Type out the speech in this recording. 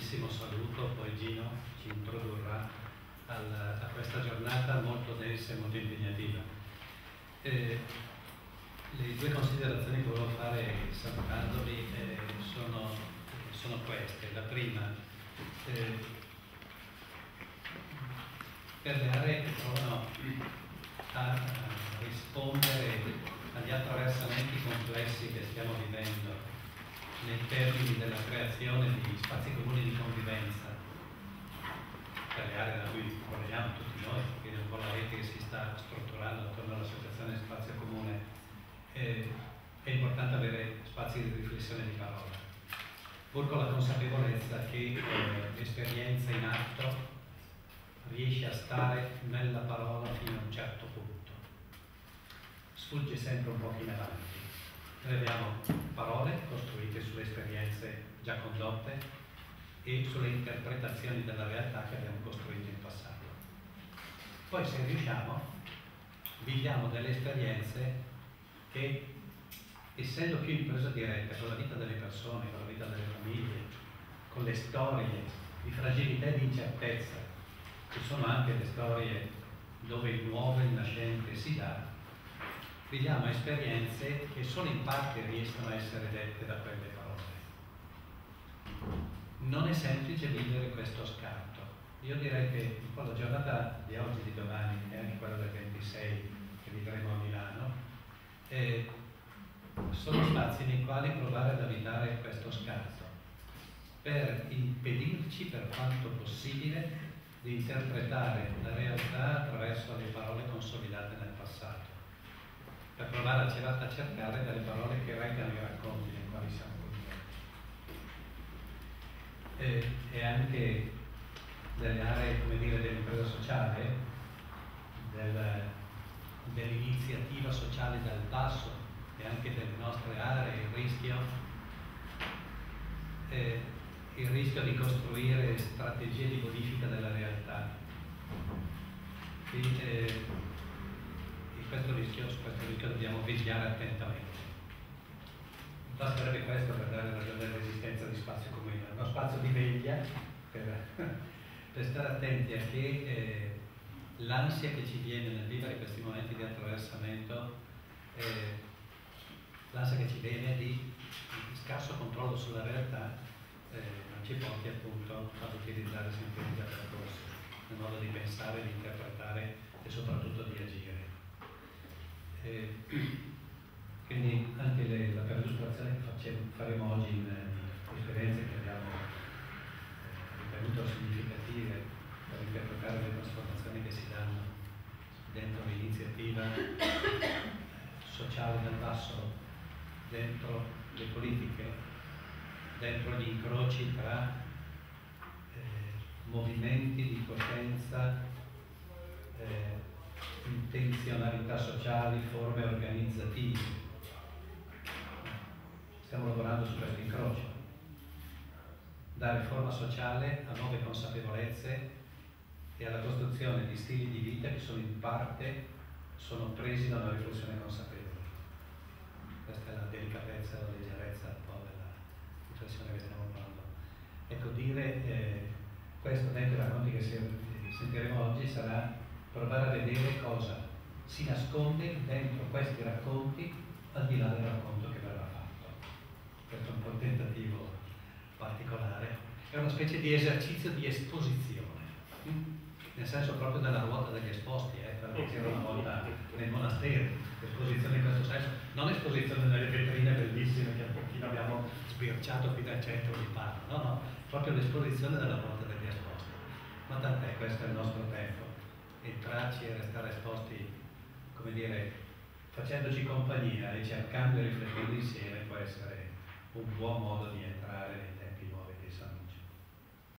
cordialissimo saluto, poi Gino ci introdurrà al, a questa giornata molto densa e molto impegnativa. Eh, le due considerazioni che volevo fare salutandovi eh, sono, sono, queste. La prima, eh, per le aree che provano a rispondere agli attraversamenti complessi che stiamo vivendo nei termini della creazione di spazi comuni di convivenza. Per le aree da cui corriamo tutti noi, quindi un po' la rete che si sta strutturando attorno all'associazione Spazio Comune, eh, è importante avere spazi di riflessione di parola, pur con la consapevolezza che eh, l'esperienza in atto riesce a stare nella parola fino a un certo punto, sfugge sempre un po' in avanti noi abbiamo parole costruite sulle esperienze già condotte e sulle interpretazioni della realtà che abbiamo costruito in passato. Poi se riusciamo, viviamo delle esperienze che, essendo più in presa diretta con la vita delle persone, con la vita delle famiglie, con le storie di fragilità e di incertezza, che sono anche le storie dove il nuovo e il nascente si dà, viviamo esperienze che solo in parte riescono a essere dette da quelle parole. Non è semplice vivere questo scarto. Io direi che po' la giornata di oggi, di domani e anche quella del 26 che vivremo a Milano, eh, sono spazi nei quali provare ad evitare questo scarto per impedirci per quanto possibile di interpretare la realtà attraverso le parole consolidate nel passato per provare a, cercare delle parole che reggano i racconti nei quali siamo. E, e, anche delle aree, come dire, dell'impresa sociale, del, dell'iniziativa sociale dal basso e anche delle nostre aree, il rischio, eh, il rischio di costruire strategie di modifica della realtà. Quindi, eh, questo rischio, su questo rischio dobbiamo vigiare attentamente. Basterebbe questo per dare ragione all'esistenza di spazio comune, uno spazio di veglia per, per stare attenti a che eh, l'ansia che ci viene nel vivere questi momenti di attraversamento, eh, l'ansia che ci viene di, di, scarso controllo sulla realtà, eh, non ci porti appunto ad utilizzare sempre i percorsi, nel modo di pensare, di interpretare e soprattutto. Eh, quindi anche le, la perlustrazione che facciamo, faremo oggi in, in esperienze che abbiamo eh, ritenuto significative per interpretare le trasformazioni che si danno dentro l'iniziativa sociale dal basso, dentro le politiche, dentro gli incroci tra eh, movimenti di coscienza eh, intenzionalità sociali, forme organizzative. Stiamo lavorando su questo incrocio. Dare forma sociale a nuove consapevolezze e alla costruzione di stili di vita che sono in parte sono presi da una riflessione consapevole. Questa è la delicatezza la leggerezza un po' della riflessione che stiamo parlando. Ecco, dire eh, questo dentro i racconti che sentiremo oggi sarà provare a vedere cosa si nasconde dentro questi racconti al di là del racconto che verrà fatto. Questo è un po' il tentativo particolare. È una specie di esercizio di esposizione, nel senso proprio della ruota degli esposti, eh, che c'era una volta nei monasteri, esposizione in questo senso, non esposizione nelle vetrine bellissime che un pochino abbiamo sbirciato qui dal centro di Parma, no, no, proprio l'esposizione della ruota degli esposti. Ma tant'è, questo è il nostro tempo entrarci e restare esposti, come dire, facendoci compagnia e cercando di riflettere insieme può essere un buon modo di entrare